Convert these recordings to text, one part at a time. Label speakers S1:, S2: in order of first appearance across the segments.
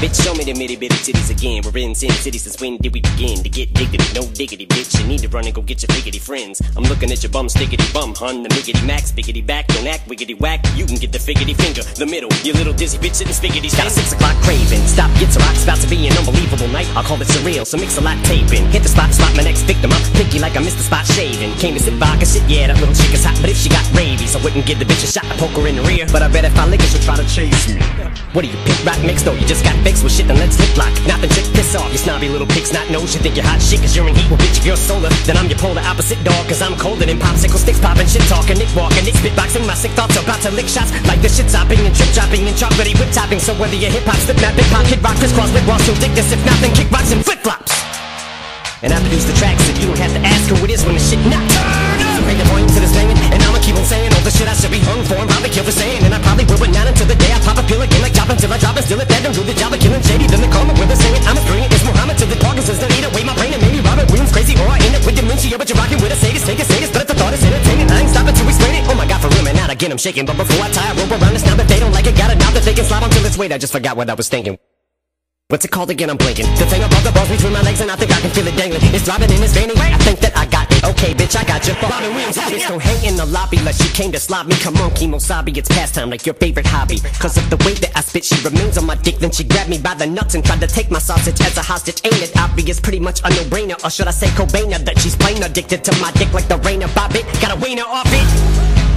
S1: Bitch, show me the itty bitty titties again. We're in Sin City since when did we begin to get diggity? No diggity, bitch. You need to run and go get your figgity friends. I'm looking at your bum, stickity bum, hun. The miggity max, biggity back, don't act wiggity whack. You can get the figgity finger, the middle. You little dizzy bitch sitting spiggity. Got a six o'clock craving. Stop, get some rocks, about to be an unbelievable night. I'll call it surreal, so mix a lot taping. Hit the spot, spot my next victim up. Pinky like I missed the spot shaving. Came to sit vodka shit, yeah, that little chick is hot. But if she got rabies, I wouldn't give the bitch a shot. I poke her in the rear. But I bet if I lick her, she'll try to chase me. What do you pick rock mix though? You just got fixed with shit, then let's lip lock. Nothing chick, piss off. You snobby little pig not nose. You think you're hot shit cause you're in heat. Well, bitch, if you're solar, then I'm your polar opposite dog. Cause I'm colder than popsicle sticks popping, shit talking, nick walking, nick spitboxing. My sick thoughts are about to lick shots like the shit topping and trip chopping and chocolatey whip topping. So whether you're hip hop, slip map, big pop, kid rock, crisscross, lip so dick this if nothing, kick rocks and flip flops. And I produce the tracks so you don't have to ask who it is when the shit not turn up. Bring the volume to this banging, and I'ma keep on saying all the shit I should be hung for and probably kill for saying. And I probably will, but not until the day A until I drop and still that. Don't do the job of killing shady, then they call me with a saying. I'm a string, it's Muhammad till the Parkinson's that eat away my brain and maybe Robin Williams crazy, or I end up with dementia. But you're rocking with a sadist, take a sadist, but if the thought is entertaining, I ain't stopping to explain it. Oh my god, for real, man, not again, I'm shaking. But before I tie a rope around this now, if they don't like it, got it now that they can slob until it's weight. I just forgot what I was thinking. What's it called again? I'm blinking. The thing above the balls between my legs, and I think I can feel it dangling. It's throbbing in his veiny. I think that I got it. Okay, bitch, I got you. Robin Williams, bitch, don't hang in the lobby like she came to slop me. Come on, Kemosabe, it's pastime like your favorite hobby. Cause of the way that I spit, she remains on my dick. Then she grabbed me by the nuts and tried to take my sausage as a hostage. Ain't it obvious? Pretty much a no-brainer. Or should I say Cobain? That she's plain addicted to my dick like Lorena Bobbitt. Got a wiener off it.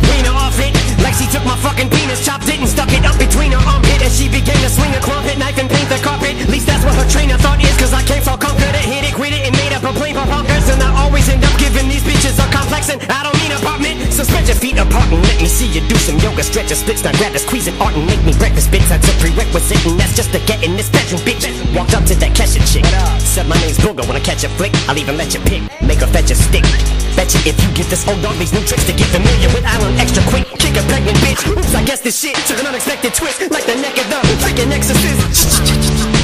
S1: Wiener off it. Like she took my fucking penis, chopped it and stuck it up between her armpit. And she began to swing a crumpet knife and paint the carpet. At least that's what her train of thought is. Cause I for conquer And I don't mean apartment. So spread your feet apart and let me see you do some yoga. Stretch your splits, now grab squeeze it art and make me breakfast bits. That's a prerequisite, and that's just to get in this bedroom, bitch. Walked up to that Kesha chick. Said my name's Booger. When I catch a flick, I'll even let you pick. Make her fetch a stick. Bet you if you get this old dog these new tricks to get familiar with Island extra quick. Kick a pregnant bitch. Oops, I guess this shit took an unexpected twist. Like the neck of the freaking exorcist.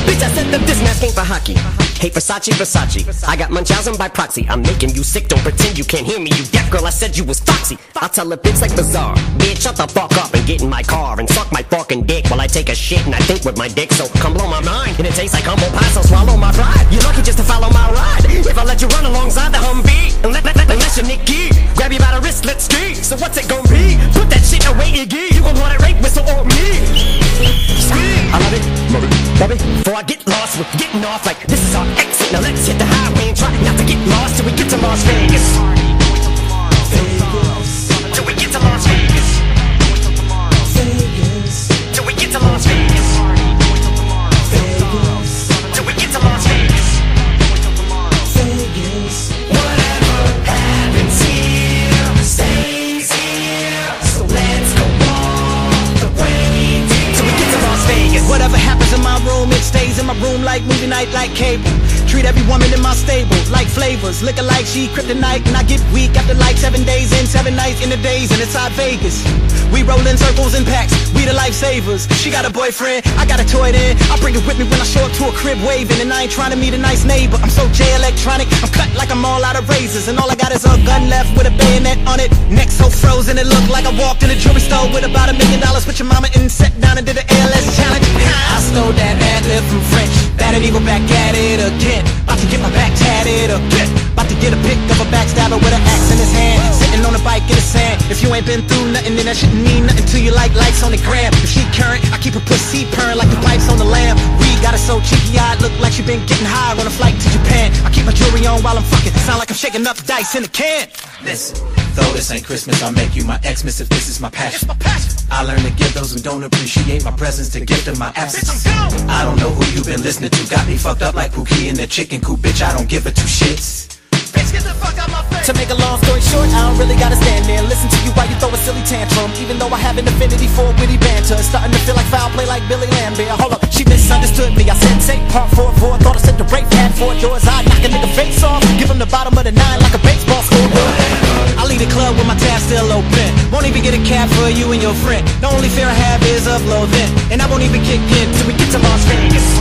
S1: Bitch, I said that this mask ain't for hockey. Hey, Versace, Versace. I got Munchausen by proxy. I'm making you sick. Don't pretend you can't hear me. You deaf girl, I said you was foxy. I'll tell a bitch like bizarre. Bitch, shut the fuck up and get in my car and suck my fucking dick while I take a shit and I think with my dick. So come blow my mind. And it tastes like humble pie, so swallow my pride. You're lucky just to follow my ride. If I let you run alongside the Humvee, I get lost with getting off, like this is our exit. Now let's hit the highway and try not to get lost till we get to Las Vegas.
S2: My room like movie night, like cable. Treat every woman in my stable like flavors. Liquor like she kryptonite, and I get weak after like seven days and seven nights in the days, and it's out Vegas. We roll in circles and packs, we the lifesavers. She got a boyfriend, I got a toy then. I bring it with me when I show up to a crib waving, and I ain't trying to meet a nice neighbor. I'm so Jay Electronica, I'm cut like I'm all out of razors, and all I got is a gun left with a bayonet on it. Neck so frozen, it looked like I walked in a jewelry store with about a million dollars. Put your mama in, sat down and did an ALS challenge. I stole that ad lib from French. Battered eagle back at it again. About to get my back tatted again. About to get a pic of a backstabber with an axe in his hand. Sitting on a bike in the sand. If you ain't been through nothing, then that shouldn't mean nothing to you like lights on the gram. If she current, I keep her pussy purring like the pipes on the lamb. We got her so cheeky eyed, look like she been getting high on a flight to Japan. I keep my jewelry on while I'm fucking. Sound like I'm shaking up dice in a can.
S3: Listen, though this ain't Christmas, I'll make you my Xmas if this is my passion. I learn to give those who don't appreciate my presence to gift them my absence. I don't know who you've been listening to, got me fucked up like Pookie in the chicken coop, bitch. I don't give a two shits. Bitch, get the fuck out my face.
S2: To make a long story short, I don't really gotta stand there listen to you while you throw a silly tantrum. Even though I have an affinity for witty banter, it's starting to feel like foul play like Billy Lambert. Hold up, she misunderstood me. I said take part four four, thought I said the break had four doors. I knock a nigga face off, give him the bottom of the nine like a baseball my tab still open. Won't even get a cab for you and your friend. The only fear I have is of loathing, and I won't even kick in till we get to Las Vegas.